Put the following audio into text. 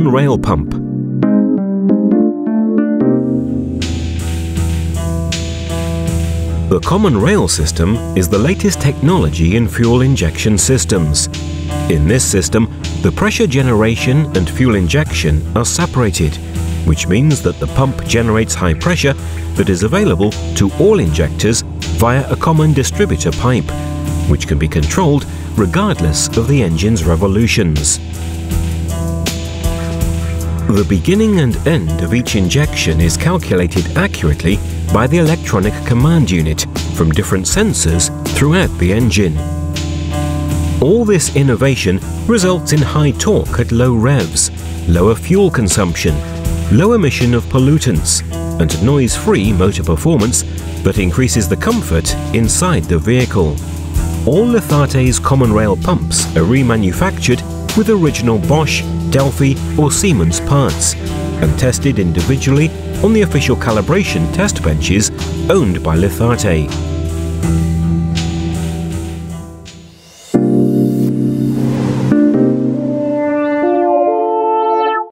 rail pump. The Common Rail system is the latest technology in fuel injection systems. In this system, the pressure generation and fuel injection are separated, which means that the pump generates high pressure that is available to all injectors via a common distributor pipe, which can be controlled regardless of the engine's revolutions. The beginning and end of each injection is calculated accurately by the electronic command unit from different sensors throughout the engine. All this innovation results in high torque at low revs, lower fuel consumption, low emission of pollutants, and noise-free motor performance that increases the comfort inside the vehicle. All Lizarte's common rail pumps are remanufactured with original Bosch, Delphi or Siemens parts and tested individually on the official calibration test benches owned by Lizarte.